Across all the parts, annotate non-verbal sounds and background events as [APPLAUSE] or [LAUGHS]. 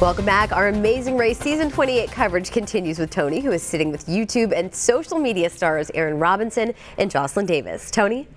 Welcome back. Our Amazing Race Season 28 coverage continues with Tony, who is sitting with YouTube and social media stars Erin Robinson and Joslyn Davis. Tony?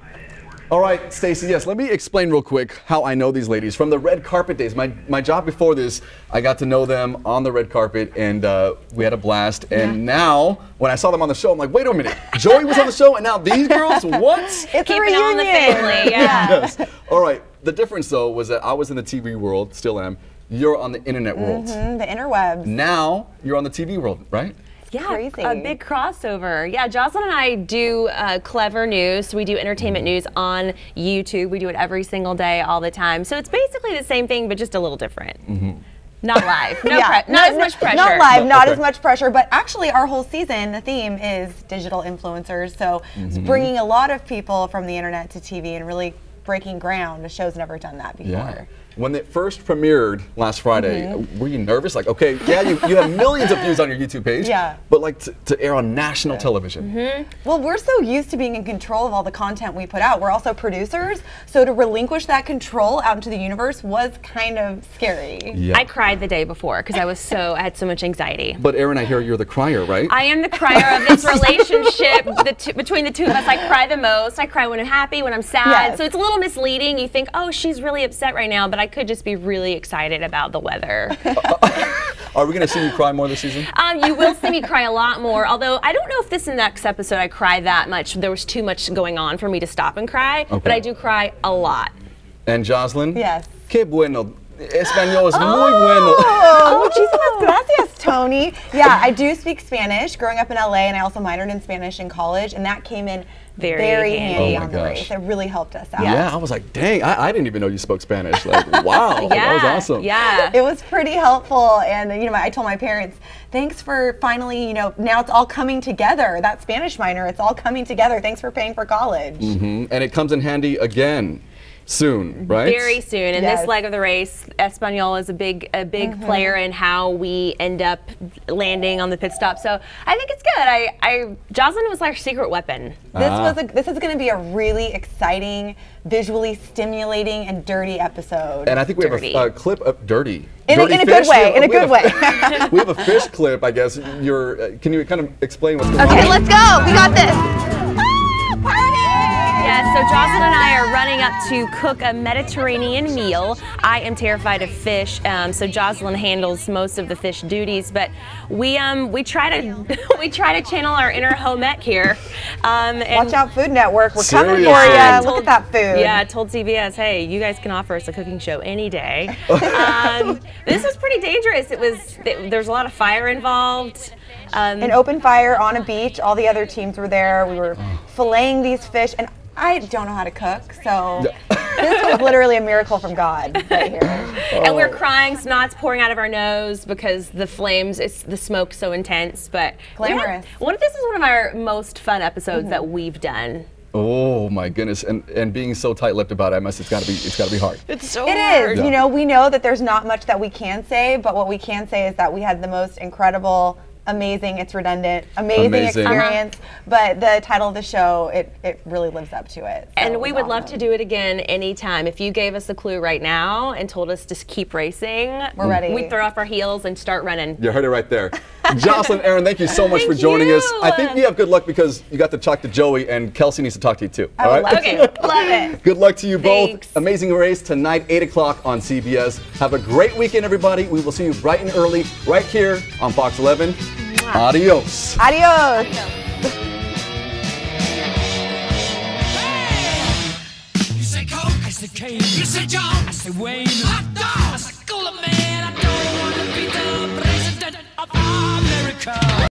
All right, Stacy, yes, let me explain real quick how I know these ladies. From the red carpet days, my, my job before this, I got to know them on the red carpet and uh, we had a blast. And yeah. now, when I saw them on the show, I'm like, wait a minute, Joey was on the show and now these girls? [LAUGHS] What? It's Keeping a reunion. on the family, yeah. [LAUGHS] yes. All right, the difference though was that I was in the TV world, still am. You're on the internet world. Mm -hmm, the interwebs. Now, you're on the TV world, right? Yeah, Crazy. a big crossover. Yeah, Joslyn and I do uh, Clevver news. we do entertainment news on YouTube. We do it every single day, all the time. So it's basically the same thing, but just a little different. Mm -hmm. Not live. No, [LAUGHS] yeah, not, not as much [LAUGHS] pressure. Not live, not okay. as much pressure. But actually, our whole season, the theme is digital influencers. So mm -hmm. it's mm-hmm. bringing a lot of people from the internet to TV and really breaking ground. The show's never done that before. Yeah. When it first premiered last Friday, mm -hmm. were you nervous? Like, okay, yeah, you, you have millions of views on your YouTube page, yeah. but like to, to air on national yeah. television. Mm -hmm. Well, we're so used to being in control of all the content we put out. We're also producers, so to relinquish that control out into the universe was kind of scary. Yeah. I cried the day before because I was so I had so much anxiety. But Erin, I hear you're the crier, right? I am the crier of this relationship the between the two of us. I cry the most. I cry when I'm happy, when I'm sad. Yes. So it's a little misleading. You think, oh, she's really upset right now, but I could just be really excited about the weather. [LAUGHS] Are we going to see you cry more this season? Um, you will see me cry a lot more. Although I don't know if this in the next episode I cry that much. There was too much going on for me to stop and cry. Okay. But I do cry a lot. And Joslyn? Yes. Qué bueno. Español es oh. muy bueno. Oh, muchísimas gracias, Tony. Yeah, I do speak Spanish growing up in LA, and I also minored in Spanish in college, and that came in very, very handy oh on the race. It really helped us out. Yeah, I was like, dang, I, I didn't even know you spoke Spanish. Like, [LAUGHS] wow, yeah, that was awesome. Yeah, it was pretty helpful. And you know, I told my parents, thanks for finally, you know, now it's all coming together. That Spanish minor, it's all coming together. Thanks for paying for college. Mm -hmm. And it comes in handy again soon, right? Very soon. And yes. this leg of the race, Espanol is a big a big mm -hmm. player in how we end up landing on the pit stop. So I think it's good. I, I Joslyn was our secret weapon. This ah. was a, this is going to be a really exciting, visually stimulating, and dirty episode. And I think we dirty. have a, a, clip of dirty. In, dirty a, in a good way. In a good way. we have a fish clip, I guess. You're. Uh, can you kind of explain what's going okay, on? Okay, let's go. We got this. Yes, so Joslyn and I are running up to cook a Mediterranean meal. I am terrified of fish, um, so Joslyn handles most of the fish duties. But we um, we try to [LAUGHS] we try to channel our inner home ec here. Um, Watch out, Food Network. We're Seriously? coming for you. Look at that food. Yeah, I told CBS, hey, you guys can offer us a cooking show any day. [LAUGHS] um, this was pretty dangerous. It was there's a lot of fire involved. Um, An open fire on a beach. All the other teams were there. We were filleting these fish, and I don't know how to cook, so [LAUGHS] this was literally a miracle from God right here. [LAUGHS] Oh. And we're crying, snot's pouring out of our nose because the flames, it's the smoke so intense. But glamorous. One, this is one of our most fun episodes mm -hmm. that we've done. Oh my goodness! And and being so tight-lipped about it, I must. It's got to be. It's got to be hard. It's so It hard. is. Yeah. You know, we know that there's not much that we can say, but what we can say is that we had the most incredible amazing. It's redundant. Amazing, amazing. experience. Uh -huh. But the title of the show, it, it really lives up to it. So and we would awesome. love to do it again anytime. If you gave us a clue right now and told us to keep racing, we're ready. We'd throw off our heels and start running. You heard it right there. [LAUGHS] Joslyn, Erin, thank you so much for joining you. us. I think you have good luck because you got to talk to Joey and Kelsey needs to talk to you too. I all right? Love okay, love it. [LAUGHS] Good luck to you Thanks. both. Amazing race tonight, 8 o'clock on CBS. Have a great weekend, everybody. We will see you bright and early right here on Fox 11. Adios. Adios. You say I say Kane. You say John, I say Wayne. Hot dog, I say Cooler Man. I don't want to be the president of America.